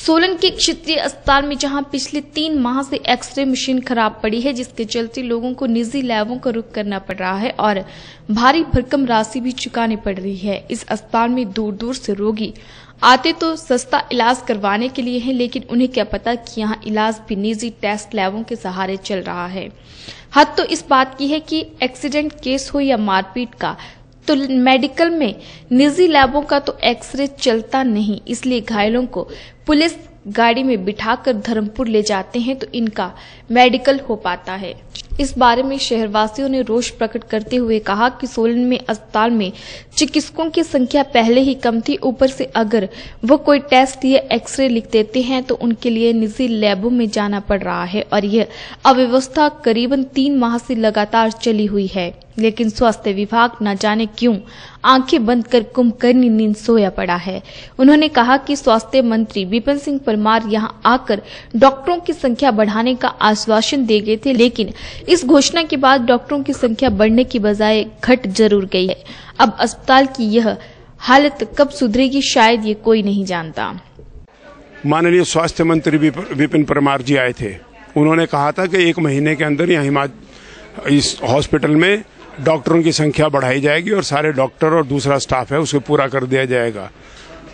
सोलन के क्षेत्रीय अस्पताल में जहाँ पिछले तीन माह से एक्सरे मशीन खराब पड़ी है, जिसके चलते लोगों को निजी लैबों का रुख करना पड़ रहा है और भारी भरकम राशि भी चुकानी पड़ रही है। इस अस्पताल में दूर दूर से रोगी आते तो सस्ता इलाज करवाने के लिए हैं, लेकिन उन्हें क्या पता कि यहाँ इलाज भी निजी टेस्ट लैबों के सहारे चल रहा है। हद तो इस बात की है कि एक्सीडेंट केस हो या मारपीट का तो मेडिकल में निजी लैबों का तो एक्सरे चलता नहीं, इसलिए घायलों को पुलिस गाड़ी में बिठाकर धर्मपुर ले जाते हैं तो इनका मेडिकल हो पाता है। इस बारे में शहरवासियों ने रोष प्रकट करते हुए कहा कि सोलन में अस्पताल में चिकित्सकों की संख्या पहले ही कम थी, ऊपर से अगर वो कोई टेस्ट या एक्सरे लिख देते हैं तो उनके लिए निजी लैबों में जाना पड़ रहा है और यह अव्यवस्था करीबन तीन माह से लगातार चली हुई है। लेकिन स्वास्थ्य विभाग न जाने क्यों आँखें बंद कर कुंभकर्णी नींद सोया पड़ा है। उन्होंने कहा कि स्वास्थ्य मंत्री विपिन सिंह परमार यहाँ आकर डॉक्टरों की संख्या बढ़ाने का आश्वासन दे गए थे, लेकिन इस घोषणा के बाद डॉक्टरों की संख्या बढ़ने की बजाय घट ज़रूर गई है। अब अस्पताल की यह हालत कब सुधरेगी शायद ये कोई नहीं जानता। माननीय स्वास्थ्य मंत्री विपिन परमार जी आए थे। उन्होंने कहा था कि एक महीने के अंदर यहाँ इस हॉस्पिटल में डॉक्टरों की संख्या बढ़ाई जाएगी और सारे डॉक्टर और दूसरा स्टाफ है, उसे पूरा कर दिया जाएगा।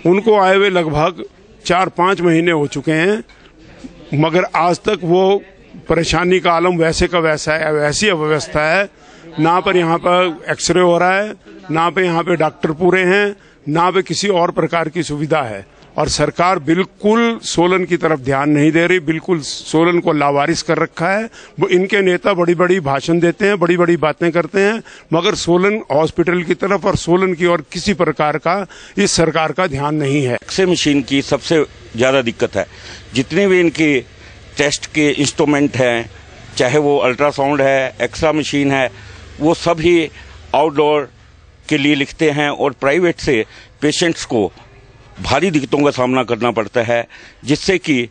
उनको आए हुए लगभग चार पाँच महीने हो चुके हैं, मगर आज तक वो परेशानी का आलम वैसे का वैसा है, वैसी अव्यवस्था है। ना पर यहाँ पर एक्सरे हो रहा है, ना पे यहाँ पे डॉक्टर पूरे हैं, ना पे किसी और प्रकार की सुविधा है। और सरकार बिल्कुल सोलन की तरफ़ ध्यान नहीं दे रही, बिल्कुल सोलन को लावारिस कर रखा है। वो इनके नेता बड़ी बड़ी भाषण देते हैं बड़ी बड़ी बातें करते हैं, मगर सोलन हॉस्पिटल की तरफ़ और सोलन की और किसी प्रकार का, इस सरकार का ध्यान नहीं है। एक्सरे मशीन की सबसे ज़्यादा दिक्कत है। जितने भी इनके टेस्ट के इंस्ट्रूमेंट हैं, चाहे वो अल्ट्रासाउंड है एक्सरा मशीन है, वो सभी आउटडोर के लिए लिखते हैं और प्राइवेट से पेशेंट्स को भारी दिक्कतों का सामना करना पड़ता है, जिससे कि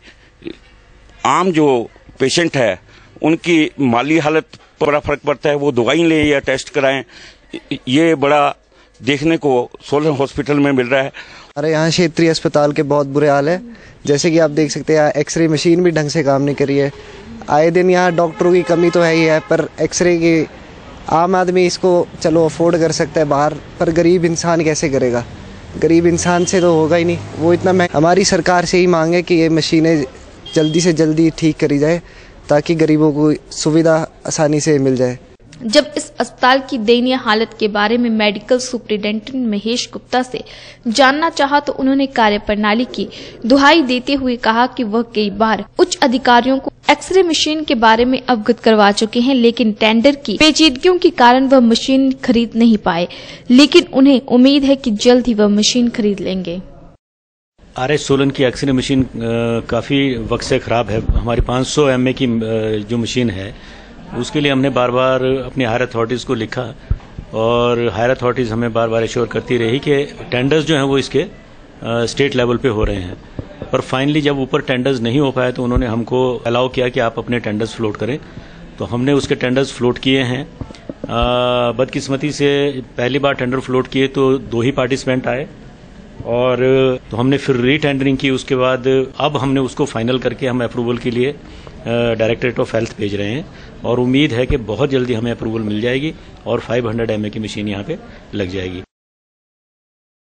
आम जो पेशेंट है, उनकी माली हालत पर बड़ा फ़र्क पड़ता है। वो दवाई लें या टेस्ट कराएँ, ये बड़ा देखने को सोलन हॉस्पिटल में मिल रहा है। अरे, यहाँ क्षेत्रीय अस्पताल के बहुत बुरे हाल है। जैसे कि आप देख सकते हैं, यहाँ एक्सरे मशीन भी ढंग से काम नहीं करी है। आए दिन यहाँ डॉक्टरों की कमी तो है ही है, पर एक्सरे की आम आदमी इसको, चलो, अफोर्ड कर सकता है बाहर, पर गरीब इंसान कैसे करेगा? गरीब इंसान से तो होगा ही नहीं। वो इतना मैं हमारी सरकार से ही मांगे कि ये मशीनें जल्दी से जल्दी ठीक करी जाए, ताकि गरीबों को सुविधा आसानी से मिल जाए। जब इस अस्पताल की दयनीय हालत के बारे में मेडिकल सुप्रिंटेंडेंट महेश गुप्ता से जानना चाहा तो उन्होंने कार्य प्रणाली की। दुहाई देते हुए कहा कि वह कई बार उच्च अधिकारियों को एक्सरे मशीन के बारे में अवगत करवा चुके हैं, लेकिन टेंडर की पेचीदगियों के कारण वह मशीन खरीद नहीं पाए। लेकिन उन्हें उम्मीद है कि जल्द ही वह मशीन खरीद लेंगे। आर एस सोलन की एक्सरे मशीन काफ़ी वक्त से ख़राब है। हमारी 500 सौ की जो मशीन है, उसके लिए हमने बार बार अपनी हायर अथॉरिटीज़ को लिखा और हायर अथॉरिटीज़ हमें बार बार एश्योर करती रही कि टेंडर्स जो हैं वो इसके स्टेट लेवल पे हो रहे हैं। पर फाइनली जब ऊपर टेंडर्स नहीं हो पाए तो उन्होंने हमको अलाउ किया कि आप अपने टेंडर्स फ्लोट करें। तो हमने उसके टेंडर्स फ्लोट किए हैं। बदकिस्मती से पहली बार टेंडर फ्लोट किए तो दो ही पार्टिसिपेंट आए। और तो हमने फिर री टेंडरिंग की, उसके बाद अब हमने उसको फाइनल करके हम अप्रूवल के लिए डायरेक्टरेट ऑफ़ हेल्थ भेज रहे हैं। और उम्मीद है कि बहुत जल्दी हमें अप्रूवल मिल जाएगी और 500 हंड्रेड की मशीन यहाँ पे लग जाएगी।